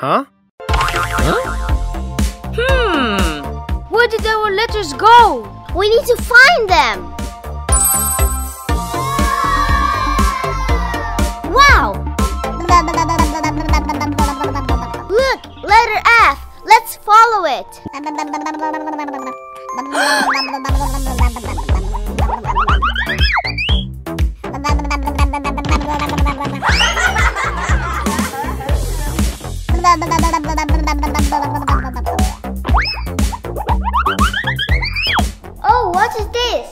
Huh? Hmm. Where did our letters go? We need to find them. Letter F. Let's follow it. Oh, what is this?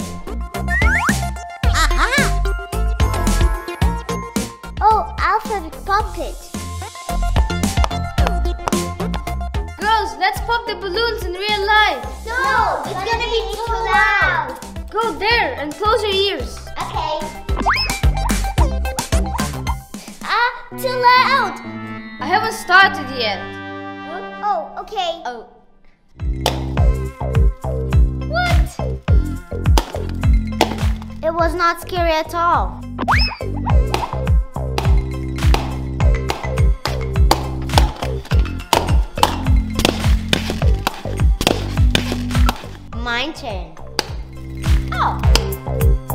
Oh, alphabet puppet. Let's pop the balloons in real life. No, it's gonna be too loud. Go there and close your ears. Okay. Ah, too loud. I haven't started yet. Oh, okay. Oh. What? It was not scary at all. My turn. Oh.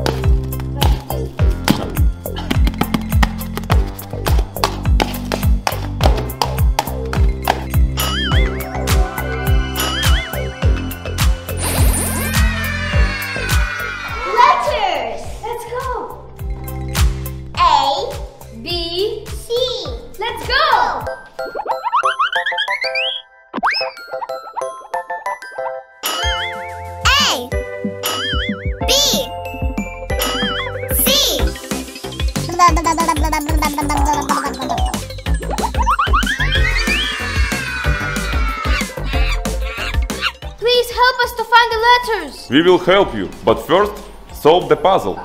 Please help us to find the letters. We will help you, but first, solve the puzzle.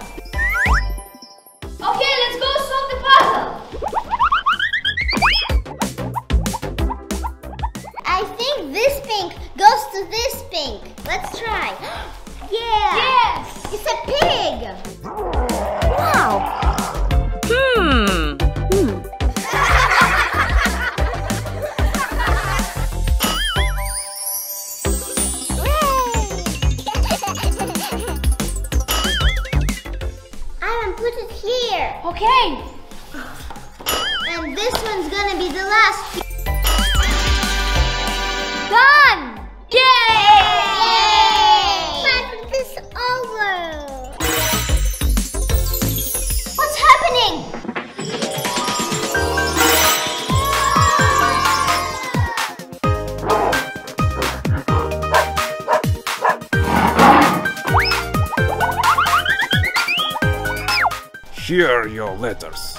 Here are your letters.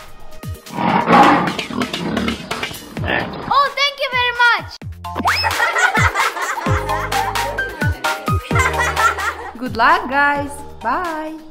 Oh, thank you very much. Good luck, guys. Bye.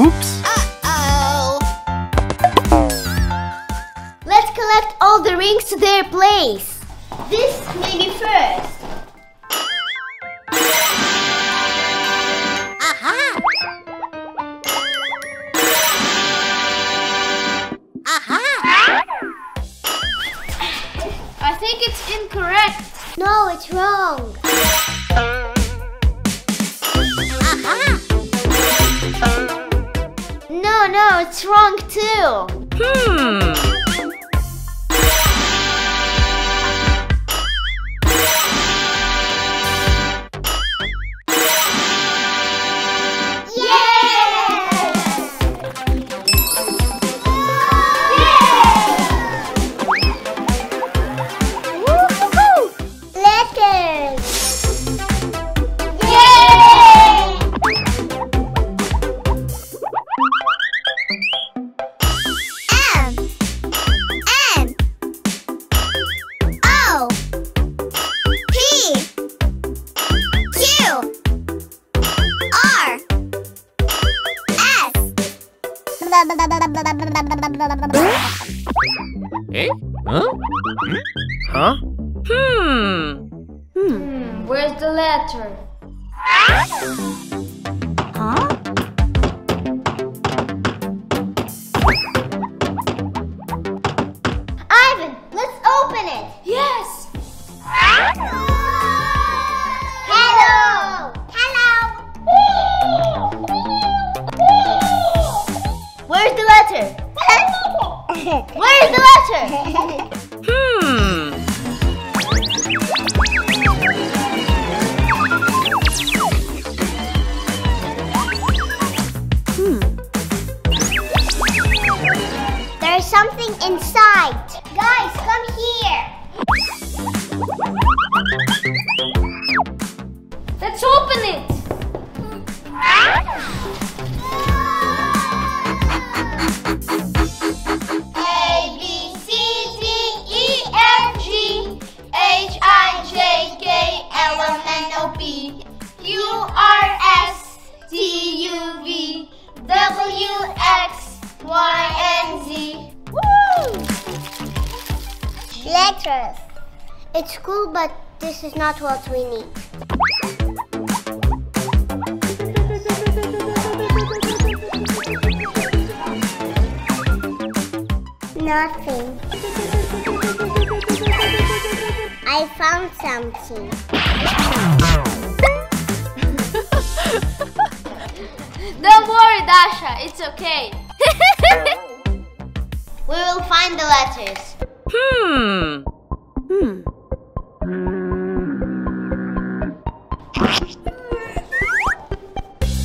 Oops. Let's collect all the rings to their place. The this is not what we need. Nothing. I found something. Don't worry, Dasha, it's okay. We will find the letters.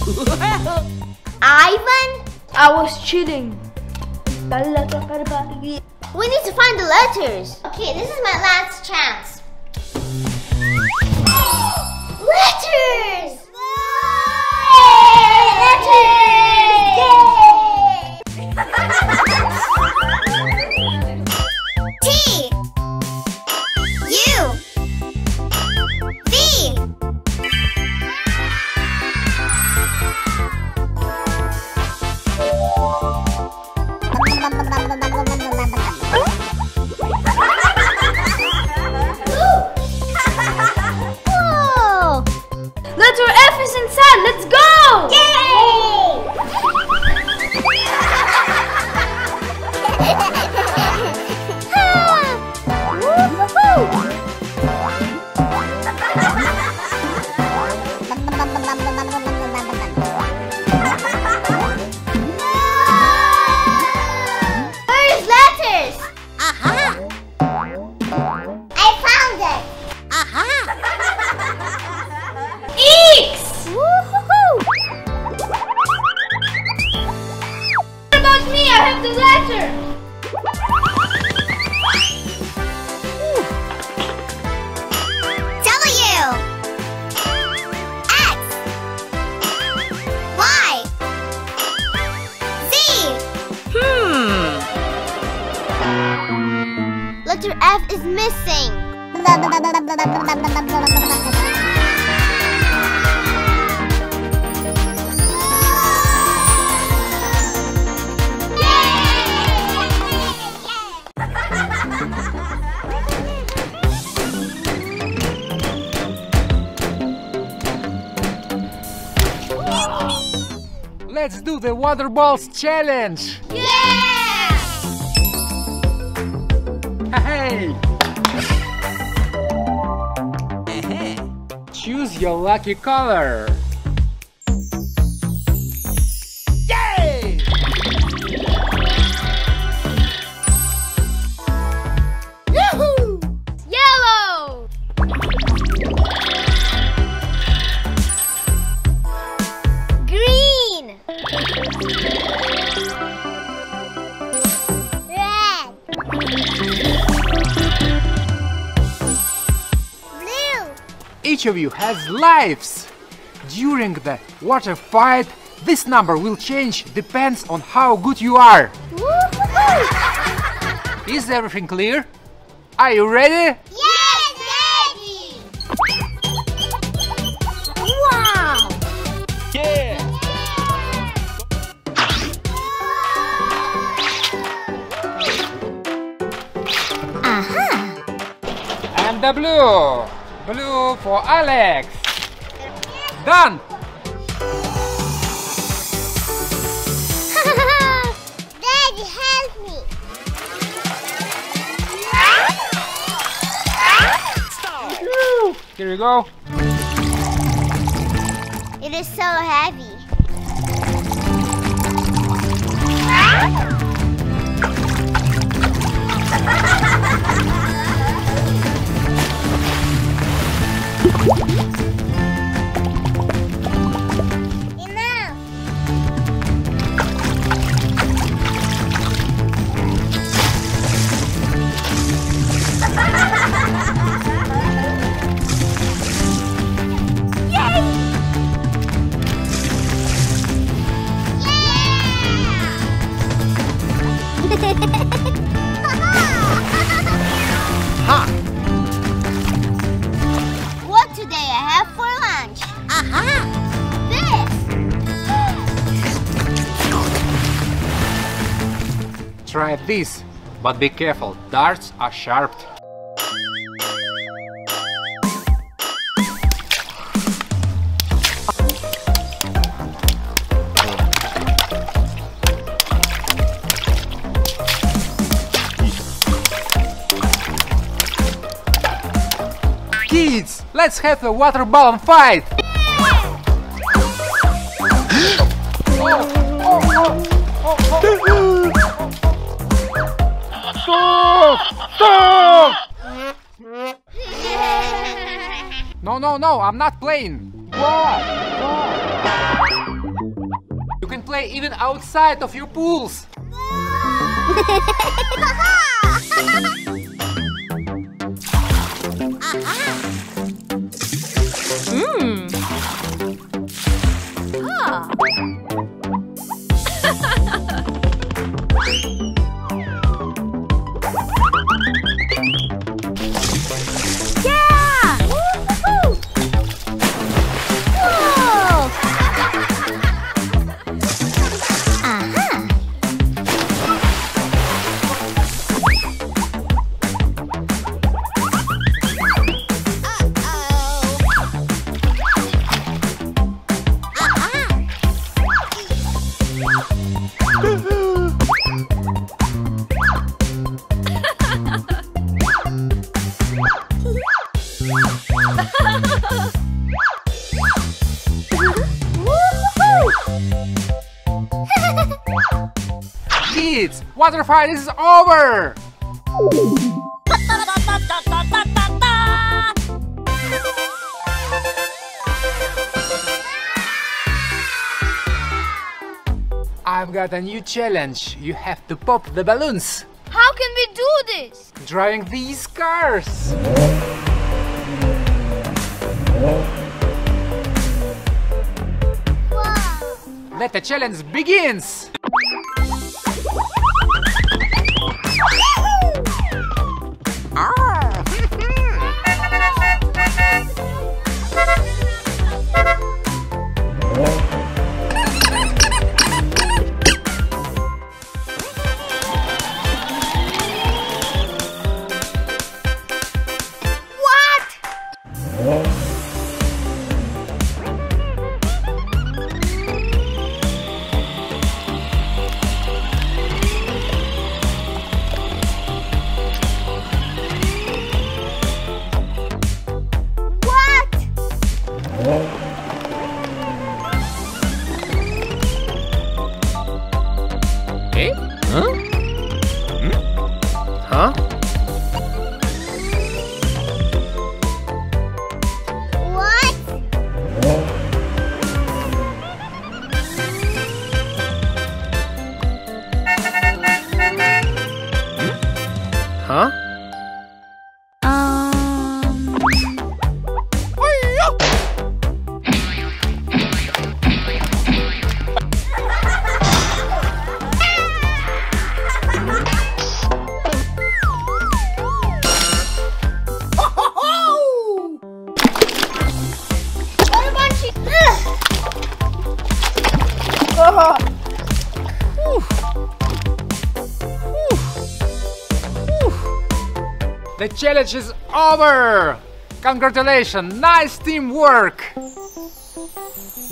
Ivan? I was cheating. We need to find the letters. Okay, this is my last chance. letters! Letters! Water balls challenge. Yeah! Hey! Choose your lucky color. Each of you has lives. During the water fight, this number will change depends on how good you are. Is everything clear? Are you ready? Yes, Daddy! Wow! Yeah! And the blue. Blue for Alex. Done. Daddy, help me! Here you go. It is so heavy. Try this, but be careful. Darts are sharp. Kids, let's have a water balloon fight! No, no, I'm not playing. You can play even outside of your pools. Fight is over! I've got a new challenge. You have to pop the balloons. How can we do this? Driving these cars. Whoa! Let the challenge begins. Challenge is over! Congratulations, nice teamwork!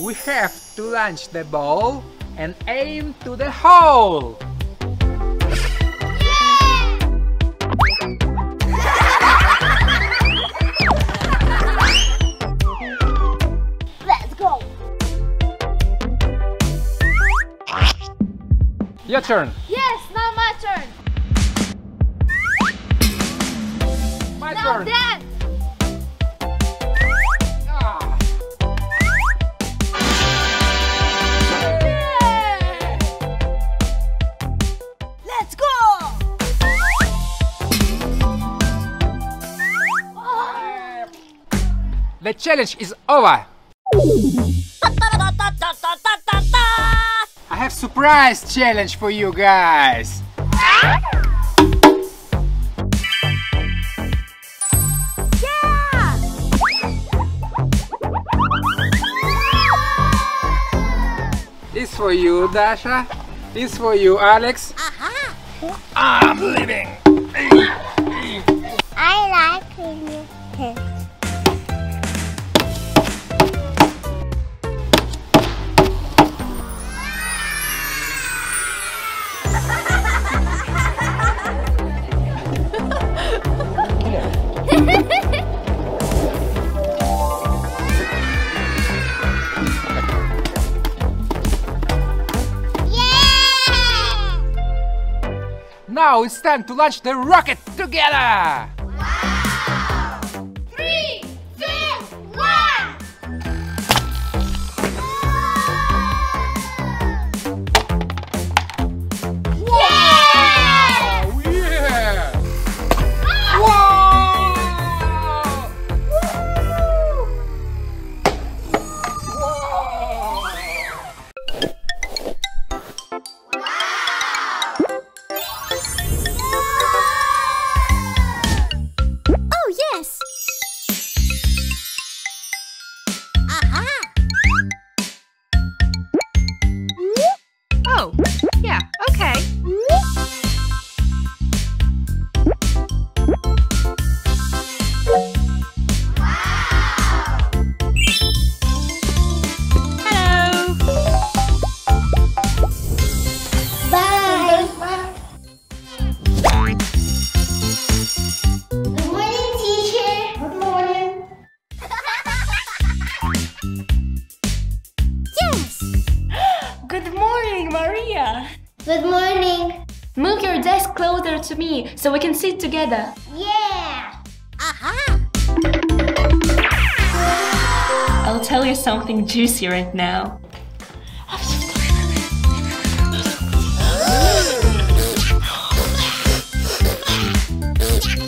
We have to launch the ball and aim to the hole. Let's go. Your turn. The challenge is over. I have surprise challenge for you guys. This for you, Dasha. This for you, Alex. Uh-huh. I'm leaving. I like it's time to launch the rocket together. So we can sit together. Yeah. Aha. I'll tell you something juicy right now.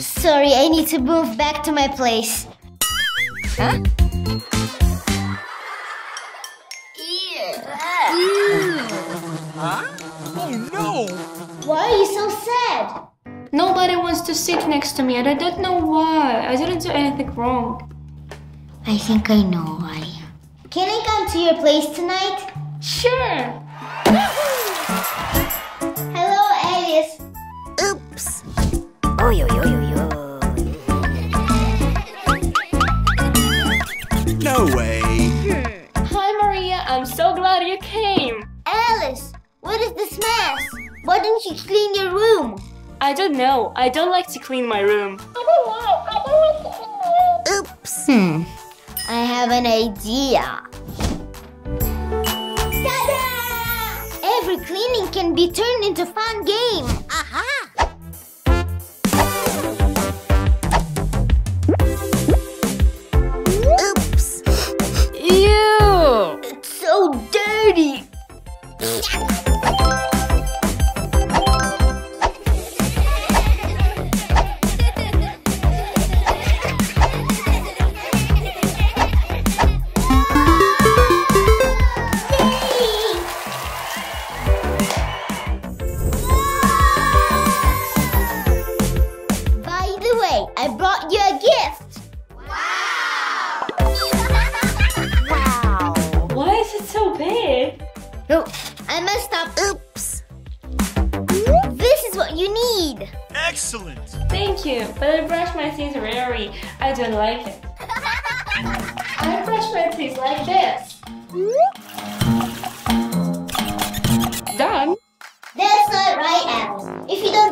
Sorry, I need to move back to my place. Huh? Oh no! Why are you so sad? Nobody wants to sit next to me and I don't know why. I didn't do anything wrong. I think I know why. Can I come to your place tonight? Sure. Hello, Alice. Oops. Oy, oy, oy, oy, oy. No way. Hi, Maria. I'm so glad you came. Alice, what is this mess? Why didn't you clean your room? I don't know. I don't like to clean my room. Oops. Hmm. I have an idea. Every cleaning can be turned into fun game. Aha! Oops. Ew! It's so dirty.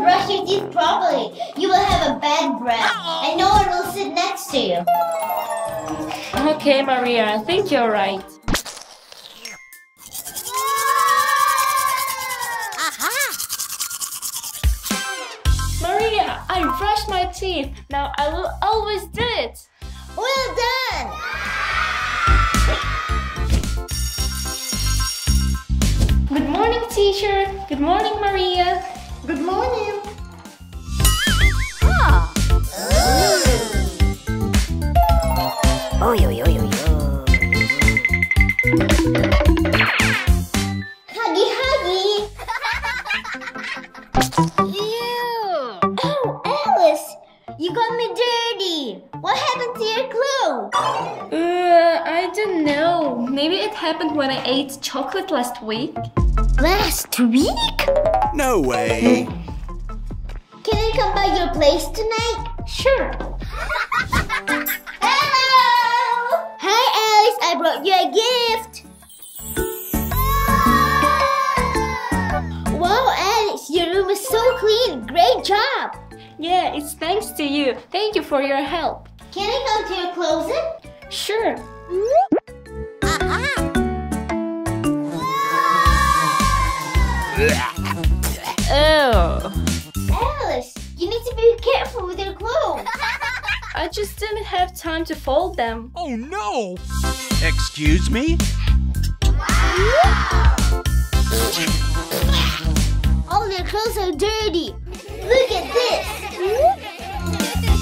Brush your teeth properly, you will have a bad breath, and no one will sit next to you. Okay, Maria, I think you're right. Maria, I brushed my teeth. Now I will always do it. Well done! Good morning, teacher. Good morning, Maria. Good morning. Huggy, Uh, I don't know. Maybe it happened when I ate chocolate last week. Last week? No way. Can I come by your place tonight? Sure. Hello! Hi, Alice. I brought you a gift. Wow, Alice, your room is so clean. Great job. Yeah, it's thanks to you. Thank you for your help. Can I go to your closet? Sure. Oh. Alice, you need to be careful with your clothes. I just didn't have time to fold them. Oh no. Excuse me? Wow. All your clothes are dirty. Look at this.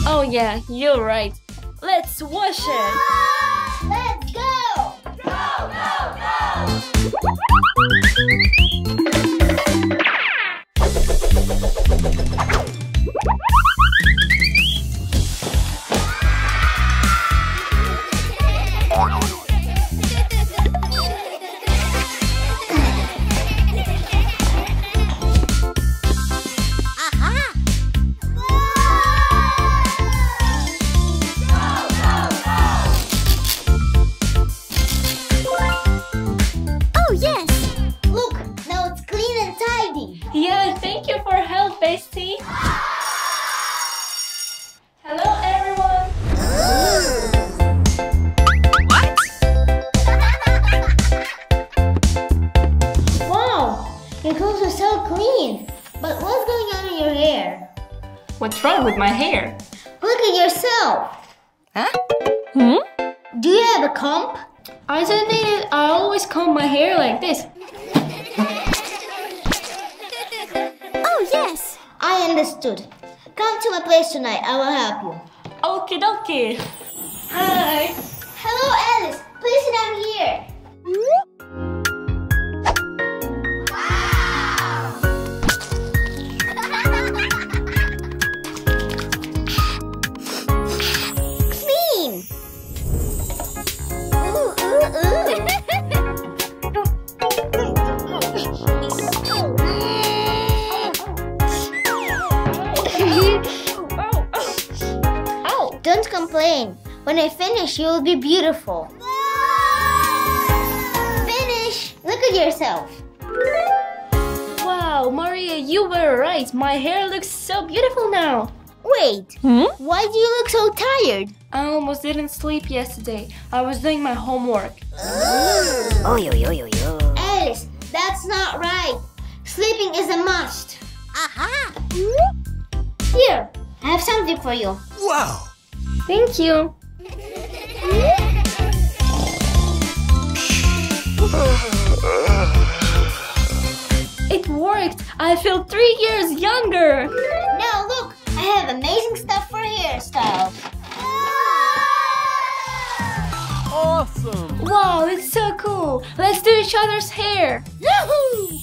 Oh yeah, you're right. Let's wash it. Ah, let's go. Oh When I finish, you will be beautiful. Finish. Look at yourself. Wow, Maria, you were right. My hair looks so beautiful now. Wait. Why do you look so tired? I almost didn't sleep yesterday. I was doing my homework. Oh, yo, yo, yo, yo. Alice, that's not right. Sleeping is a must. Aha. Here, I have something for you. Wow. Thank you. It worked. I feel three years younger. Now look, I have amazing stuff for hairstyles. Awesome. Wow, it's so cool. Let's do each other's hair. Yahoo!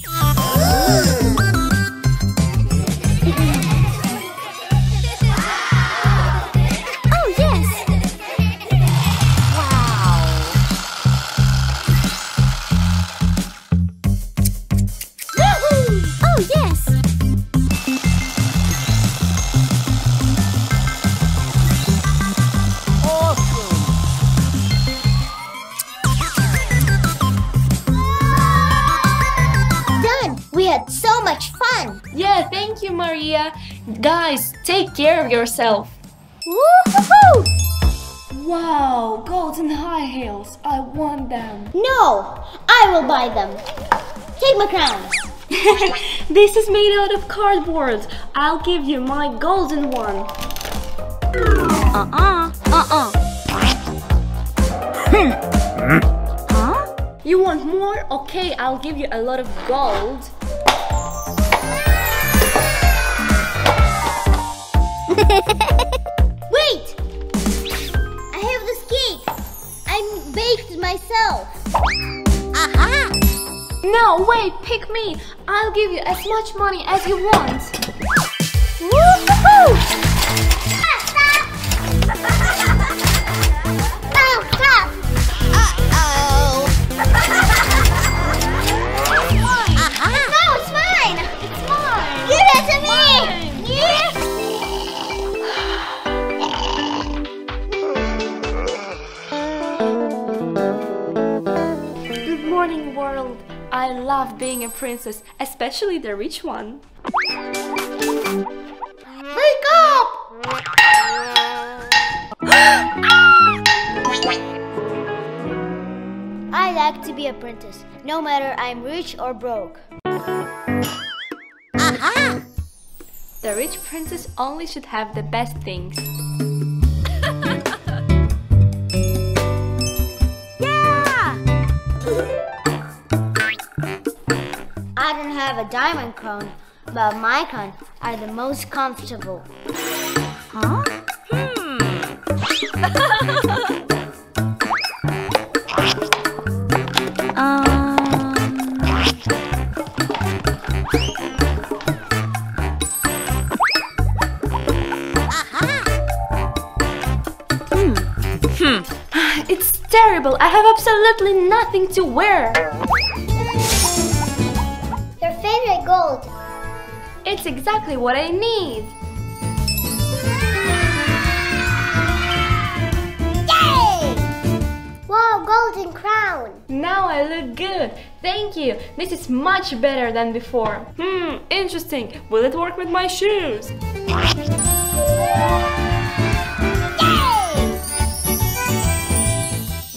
Of yourself. Woo-hoo-hoo! Wow, golden high heels. I want them. No, I will buy them. Take my crown. this is made out of cardboard. I'll give you my golden one. Uh-uh. Uh-uh. Hmm. Huh? You want more? Okay, I'll give you a lot of gold. Wait! I have this cake. I baked myself. Aha! No, wait, pick me. I'll give you as much money as you want. Woo-hoo-hoo! Love being a princess, especially the rich one. Wake up! I like to be a princess, no matter I'm rich or broke. Aha! The rich princess only should have the best things. Have a diamond crown, but my crown are the most comfortable. Hmm. Hmm. It's terrible. I have absolutely nothing to wear. It's exactly what I need. Yay! Wow, golden crown. Now I look good. Thank you. This is much better than before. Hmm, interesting. Will it work with my shoes? Yay!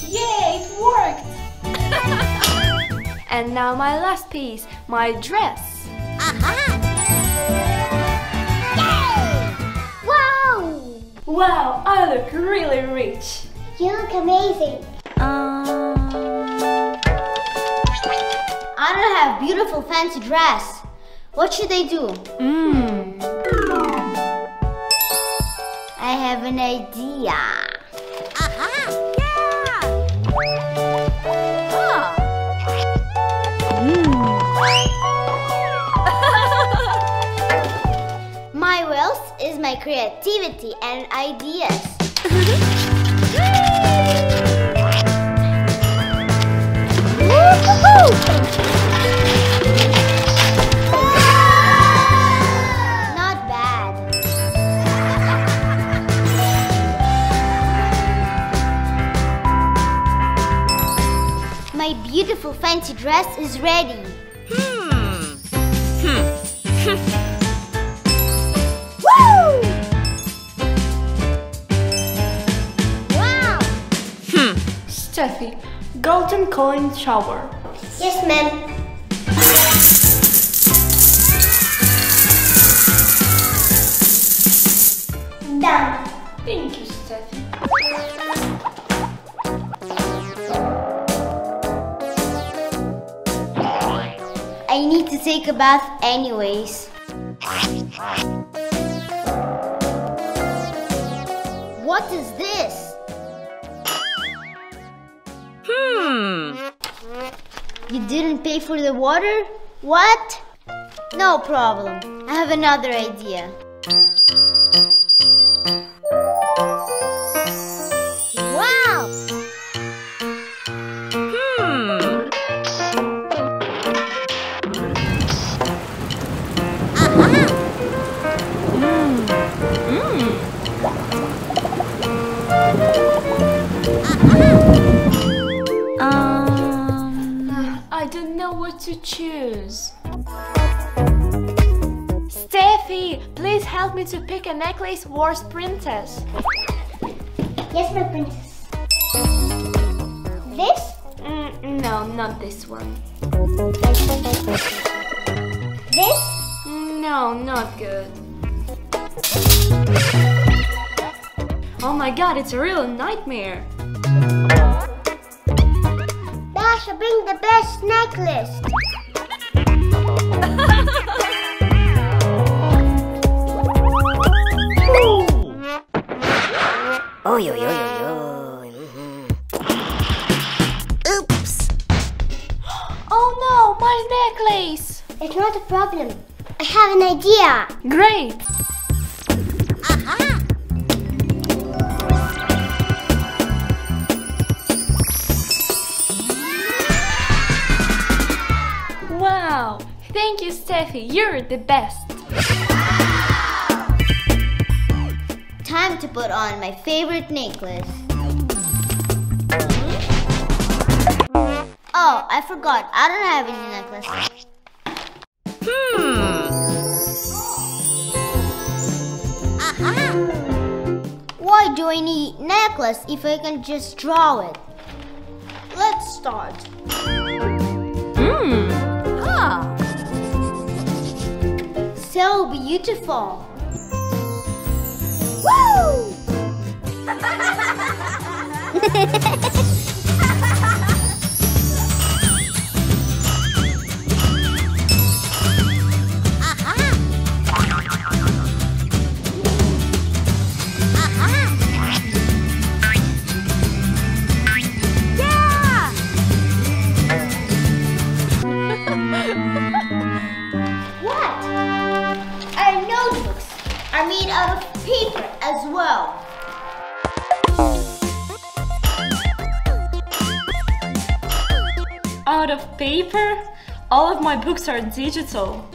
Yay, it worked! and now my last piece, my dress. Wow, I look really rich. You look amazing. Um... I don't have beautiful fancy dress. What should I do? Mmm. I have an idea. My creativity and ideas. Not bad. My beautiful fancy dress is ready. Steffi, golden coin shower. Yes, ma'am. Done. Thank you, Steffi. I need to take a bath anyways. What is this? Hmm. You didn't pay for the water? What? No problem. I have another idea. To choose. Steffi, please help me to pick a necklace, Wars Princess? Yes, my princess. This? Mm, no, not this one. This? No, not good. Oh my god, it's a real nightmare. Dasha, bring the best necklace. Oy, oy, oy, oy, oy. Mhm. Oops. Oh no, my necklace! It's not a problem. I have an idea. Great! Thank you, Steffi. You're the best. Time to put on my favorite necklace. Oh, I forgot. I don't have any necklace. Hmm. Aha! Why do I need necklace if I can just draw it? Let's start. Hmm. So beautiful. Woo! paper? All of my books are digital.